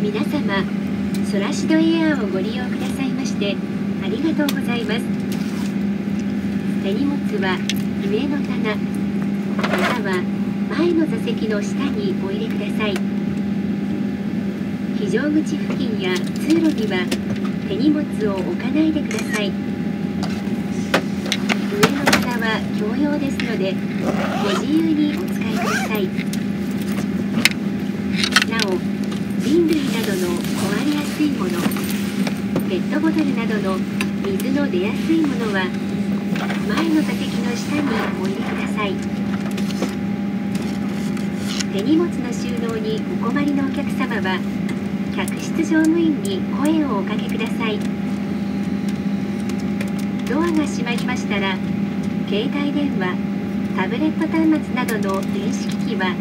皆様ソラシドエアーをご利用くださいましてありがとうございます。手荷物は上の棚または前の座席の下にお入れください。非常口付近や通路には手荷物を置かないでください。上の棚は共用ですのでご自由にお使いください。なお瓶類などの壊れやすいものペットボトルなどの水の出やすいものは前の座席の下にお入れください。手荷物の収納にお困りのお客様は客室乗務員に声をおかけください。ドアが閉まりましたら携帯電話タブレット端末などの電子機器は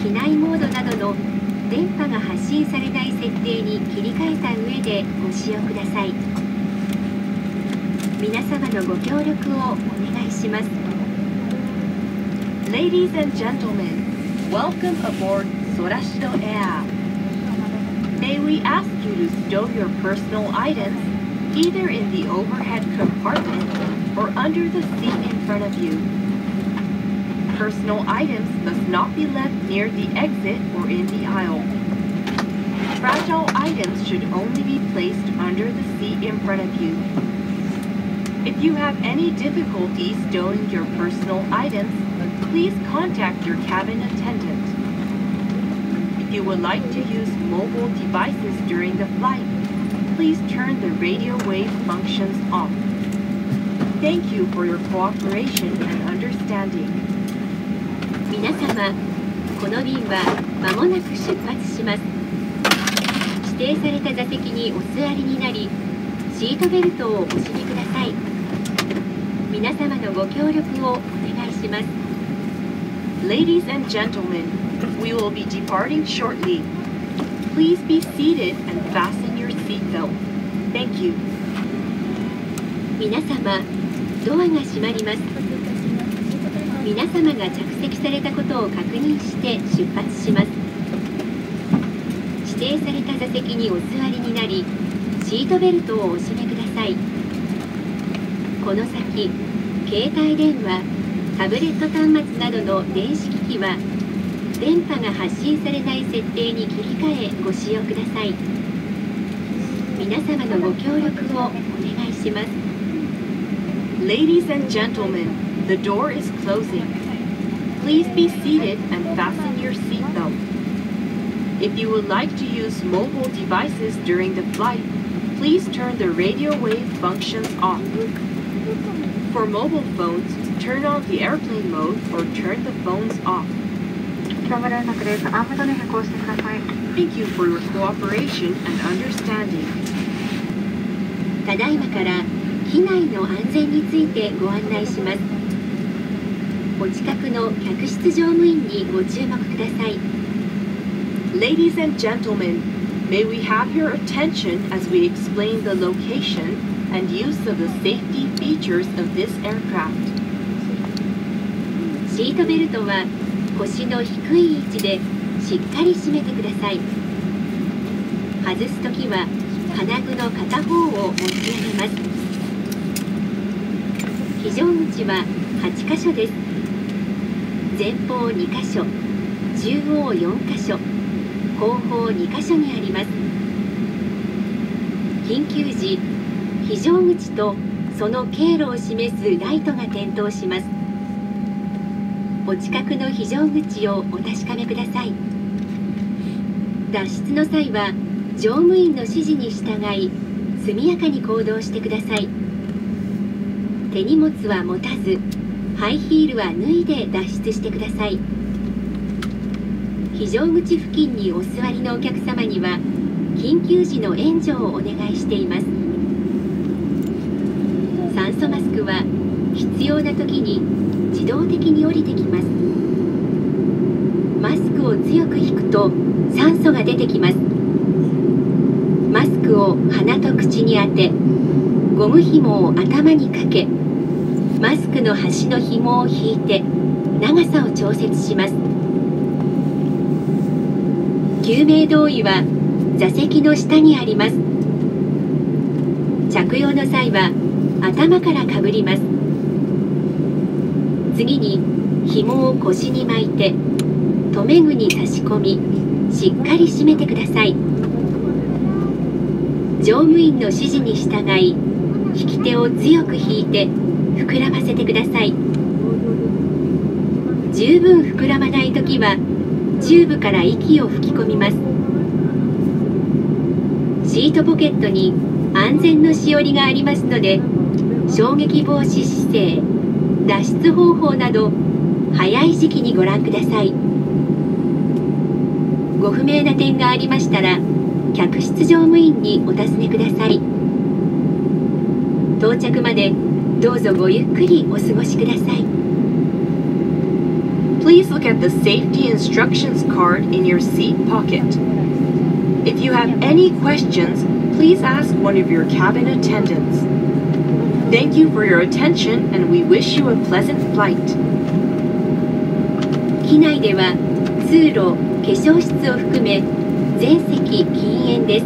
機内モードなどの電波が発信されない設定に切り替えた上でご使用ください皆様のご協力をお願いします Ladies and gentlemen, welcome aboard Sorashido Air. May we ask you to stow your personal items either in the overhead compartment or under the seat in front of you. Personal items must not be left near the exit or in the aisle. Fragile items should only be placed under the seat in front of you. If you have any difficulty stowing your personal items, please contact your cabin attendant. If you would like to use mobile devices during the flight, please turn the radio wave functions off. Thank you for your cooperation and understanding. 皆様この便は間もなく出発します指定された座席にお座りになりシートベルトをお締めください皆様のご協力をお願いします Ladies and gentlemen, we will be departing shortly. Please be seated and fasten your seatbelt. Thank you. 皆様ドアが閉まります皆様が着席されたことを確認して出発します。指定された座席にお座りになりシートベルトをお締めください。この先携帯電話タブレット端末などの電子機器は電波が発信されない設定に切り替えご使用ください。皆様のご協力をお願いします。Ladies and gentlemen, the door is closing. Please be seated and fasten your seatbelt. If you would like to use mobile devices during the flight, please turn the radio wave functions off. For mobile phones, turn on the airplane mode or turn the phones off. 業務連絡です。アームドに変更してください。 Thank you for your cooperation and understanding. ただいまから 機内の安全についてご案内しますお近くの客室乗務員にご注目ください Ladies and gentlemen, may we have your attention as we explain the location and use of the safety features of this aircraft. シートベルトは腰の低い位置でしっかり締めてください外すときは金具の片方を持ち上げます非常口は8箇所です。前方2箇所中央4箇所後方2箇所にあります。緊急時非常口とその経路を示すライトが点灯します。お近くの非常口をお確かめください。脱出の際は乗務員の指示に従い速やかに行動してください。手荷物は持たずハイヒールは脱いで脱出してください。非常口付近にお座りのお客様には緊急時の援助をお願いしています。酸素マスクは必要な時に自動的に降りてきます。マスクを強く引くと酸素が出てきます。マスクを鼻と口に当てゴム紐を頭にかけマスクの端の紐を引いて長さを調節します。救命胴衣は座席の下にあります。着用の際は頭からかぶります。次に紐を腰に巻いて留め具に差し込みしっかり締めてください。乗務員の指示に従い引き手を強く引いて膨らませてください。十分膨らまない時はチューブから息を吹き込みます。シートポケットに安全のしおりがありますので衝撃防止姿勢脱出方法など早い時期にご覧ください。ご不明な点がありましたら客室乗務員にお尋ねください。到着までどうぞごゆっくりお過ごしください Please look at the safety instructions card in your seat pocket. If you have any questions, please ask one of your cabin attendants. Thank you for your attention and we wish you a pleasant flight. 機内では通路化粧室を含め全席禁煙です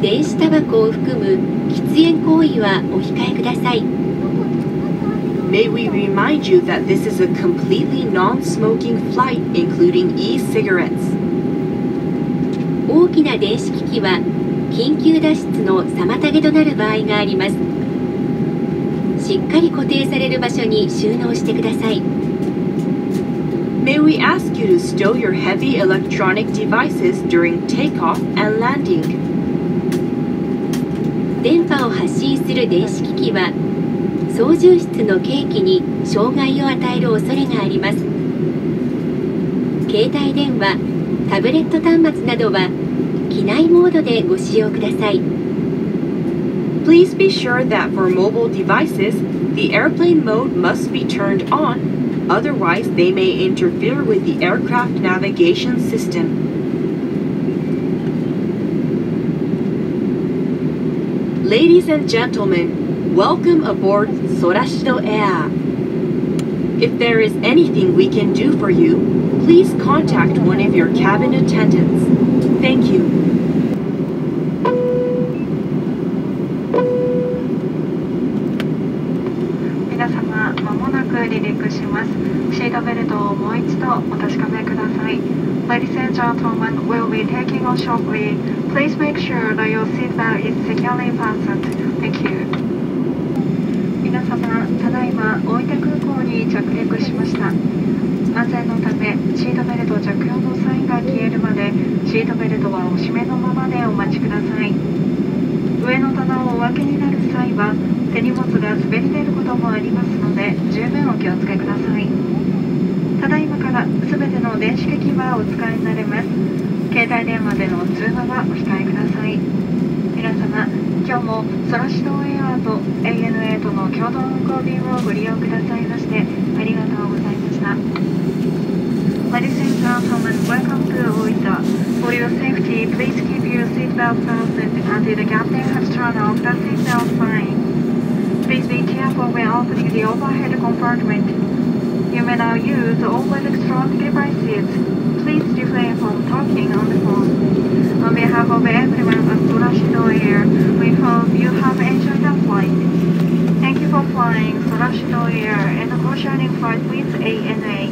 電子タバコを含む喫煙行為はお控えください May we remind you that this is a completely non-smoking flight including e-cigarettes. 大きな電子機器は緊急脱出の妨げとなる場合がありますしっかり固定される場所に収納してください May we ask you to stow your heavy electronic devices during takeoff and landing. 電波を発信する電子機器は操縦室の計器に障害を与える恐れがあります携帯電話タブレット端末などは機内モードでご使用ください Please be sure that for mobile devices, the airplane mode must be turned on, otherwise they may interfere with the aircraft navigation system. Ladies and gentlemen, welcome aboard Sorashido Air. If there is anything we can do for you, please contact one of your cabin attendants. Thank you. く離陸しますシートベルトをもう一度お確かめください Ladies and gentlemen, we'll be taking off shortly. Please make sure that your seatbelt is securely fastened. Thank you. 皆様、ただいま大分空港に着陸しました。安全のため、シートベルト着用のサインが消えるまで、シートベルトはお締めのままでお待ちください。上の棚をお分けになる際は、手荷物が滑り出ることもありますので、気をつけください。ただいまからすべての電子機器はお使いになれます。携帯電話での通話はお控えください。皆様、今日もソラシドエアーと ANA との共同運航便をご利用くださいましてありがとうございました。Ladies and gentlemen, welcome to Oita. For your safety, please keep your seatbelt fastened until the captain has turned off the seatbelt sign. Please be careful when opening the overhead compartment. You may now use all electronic devices. Please refrain from talking on the phone. On behalf of everyone at Sorashido Air, we hope you have enjoyed the flight. Thank you for flying Sorashido Air and for sharing flight with ANA,